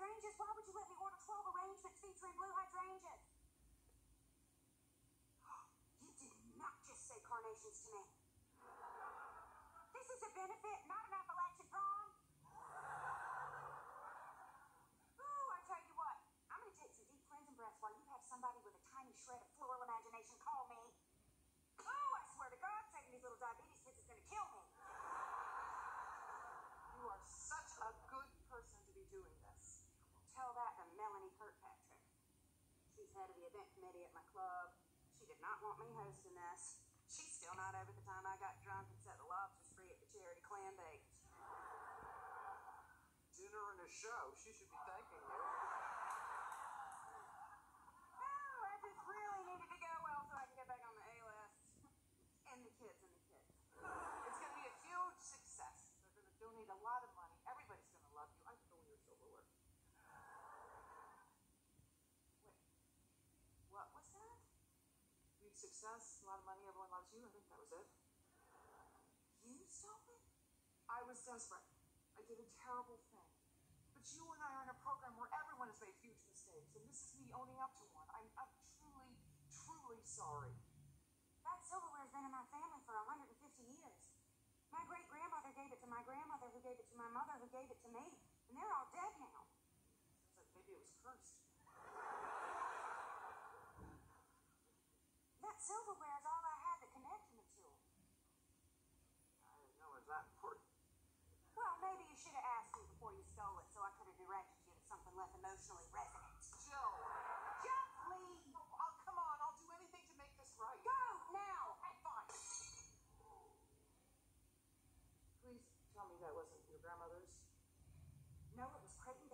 hydrangeas? Why would you let me order 12 arrangements featuring blue hydrangeas? You did not just say carnations to me. This is a benefit, not an Appalachian prom. Ooh, I tell you what, I'm gonna take some deep cleansing breaths while you have somebody with a tiny shred of floral imagination call me. Oh, I swear to God, taking these little diabetes hits is gonna kill me. You are such a good person to be doing this. Tell that to Melanie Kirkpatrick. She's head of the event committee at my club. She did not want me hosting this. She's still not over the time I got drunk and set the lobsters free at the charity clam bake. Dinner and a show. She should be thanking you. Oh, I just really needed to go well so I can get back on the A list. And the kids and the kids. It's going to be a huge success. They're going to donate a lot of money. Everybody's going to love you. I can go in your silverware. Wait, what was that? Huge success, a lot of money, everyone loves you. I think that was it. You stole it? I was desperate. I did a terrible thing. But you and I are in a program where everyone has made huge mistakes, and this is me owning up to one. I'm, I'm truly, truly sorry. That silverware's been in my family for 150 years. My great grandmother gave it to my grandmother, who gave it to my mother, who gave it to me. And they're all dead now. Sounds like maybe it was cursed. Silverware is all I had to connect me to. I didn't know it was that important. Well, maybe you should have asked me before you stole it so I could have directed you to something less emotionally resonant. Joe! Just leave! Oh, come on, I'll do anything to make this right. Go now! Have fine. Please tell me that wasn't your grandmother's. No, it was Creighton